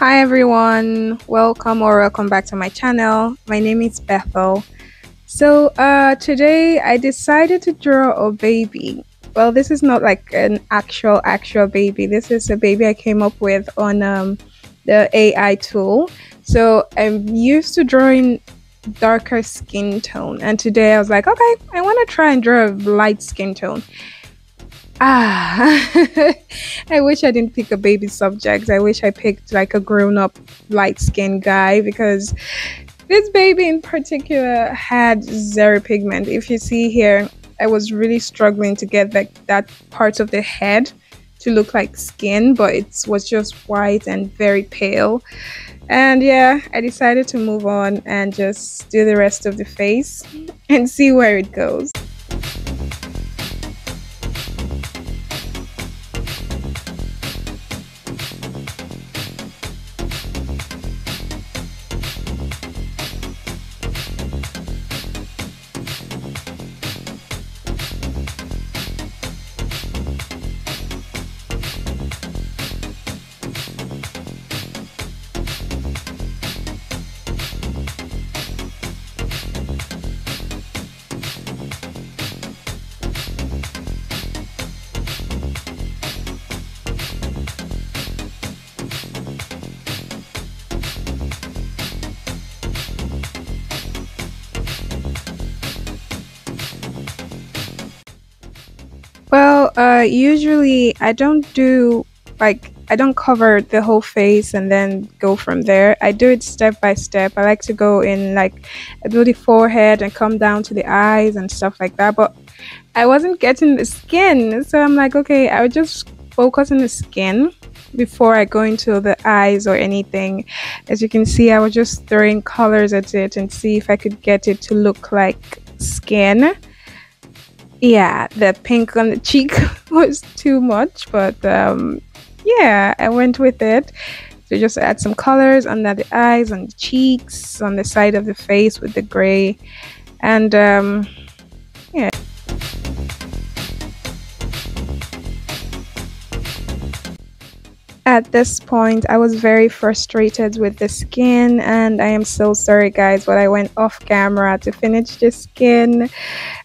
Hi everyone, welcome or welcome back to my channel. My name is Bethel. So uh, today I decided to draw a baby. Well, this is not like an actual actual baby. This is a baby I came up with on um, the AI tool. So I'm used to drawing darker skin tone and today I was like, okay, I want to try and draw a light skin tone. Ah, I wish I didn't pick a baby subject. I wish I picked like a grown up light skinned guy because this baby in particular had zero pigment. If you see here, I was really struggling to get like that part of the head to look like skin, but it was just white and very pale. And yeah, I decided to move on and just do the rest of the face and see where it goes. Uh, usually I don't do like I don't cover the whole face and then go from there. I do it step by step. I like to go in like I do the forehead and come down to the eyes and stuff like that. But I wasn't getting the skin, so I'm like, okay, I would just focus on the skin before I go into the eyes or anything. As you can see, I was just throwing colors at it and see if I could get it to look like skin yeah, the pink on the cheek was too much, but um, yeah, I went with it. So just add some colors under the eyes, on the cheeks, on the side of the face with the gray, and um, At this point, I was very frustrated with the skin, and I am so sorry, guys, but I went off camera to finish the skin.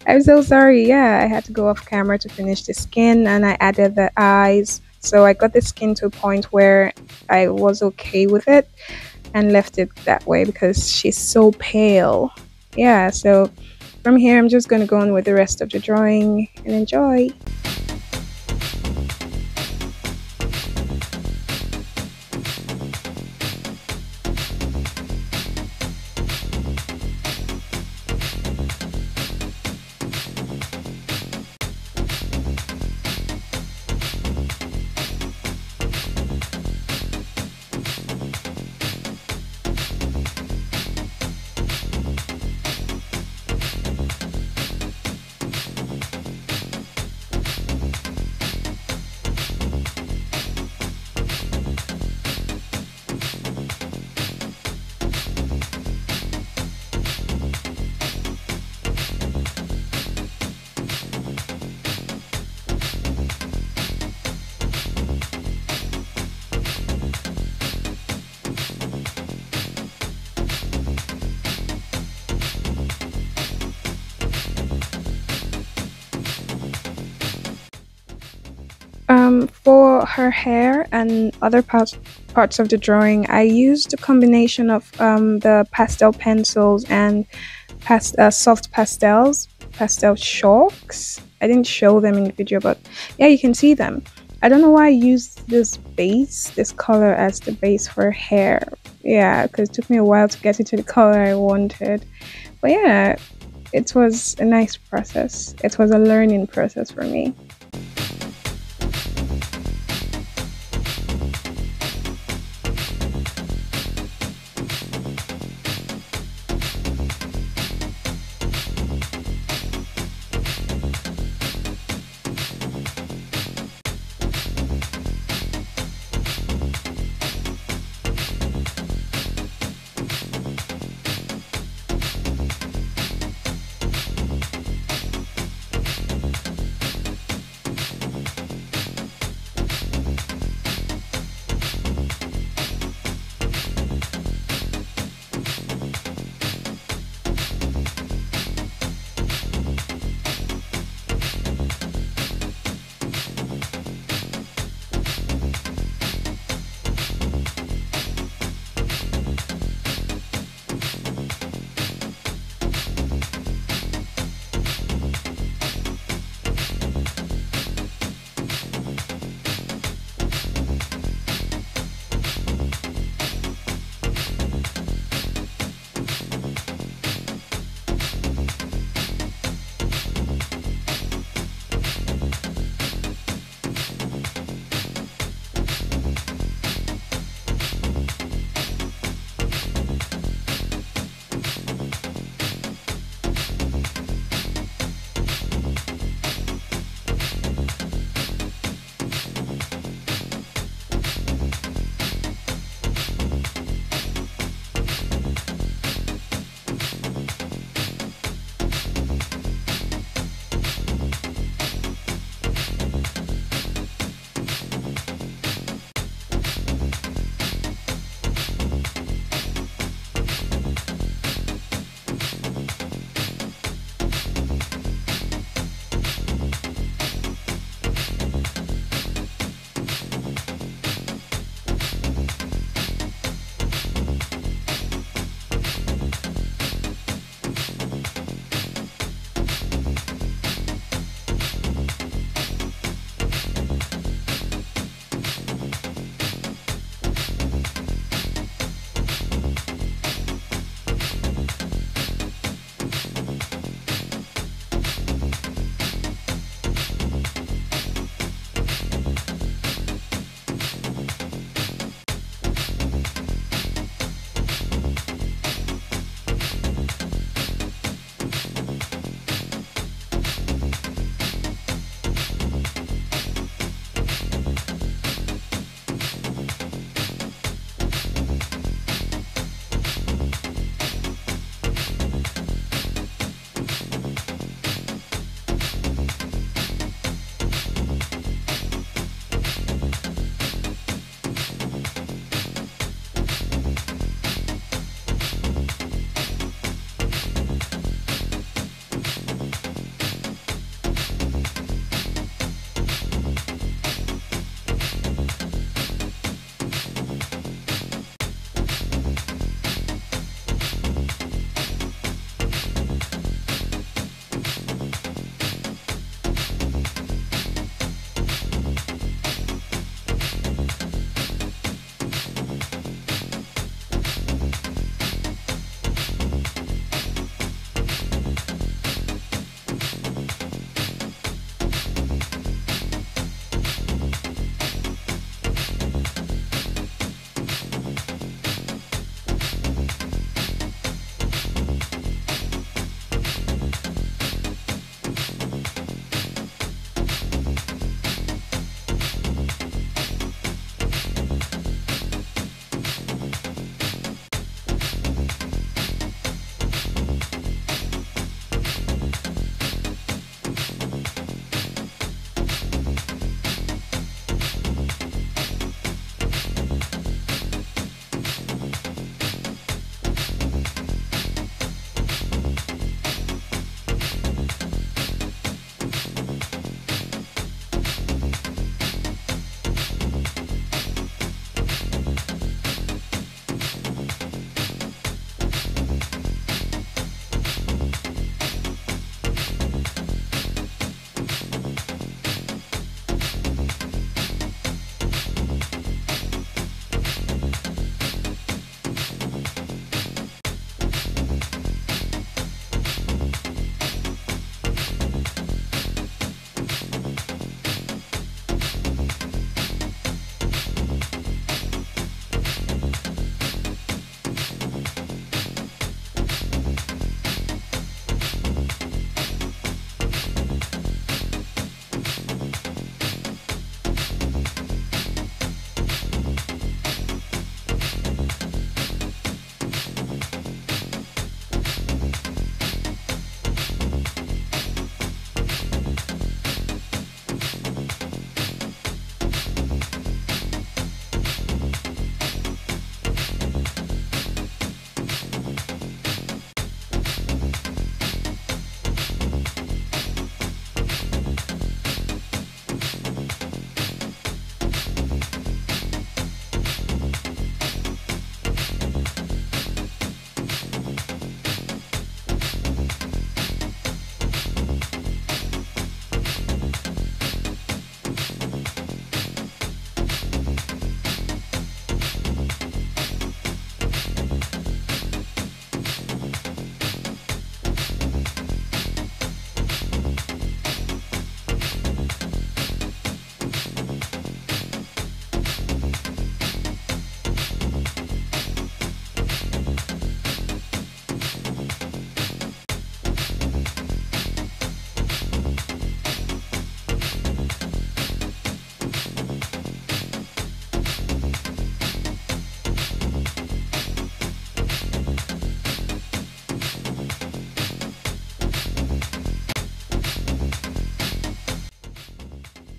I'm so sorry. Yeah, I had to go off camera to finish the skin, and I added the eyes. So I got the skin to a point where I was okay with it and left it that way because she's so pale. Yeah, so from here, I'm just going to go on with the rest of the drawing and enjoy. Um, for her hair and other parts parts of the drawing, I used a combination of um, the pastel pencils and past uh, soft pastels, pastel chalks. I didn't show them in the video, but yeah, you can see them. I don't know why I used this base, this color as the base for hair. Yeah, because it took me a while to get into the color I wanted. But yeah, it was a nice process. It was a learning process for me.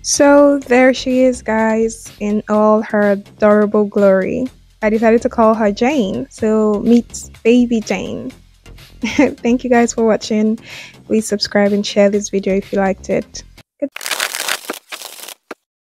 So there she is, guys, in all her adorable glory. I decided to call her Jane, so meet baby Jane. Thank you guys for watching. Please subscribe and share this video if you liked it.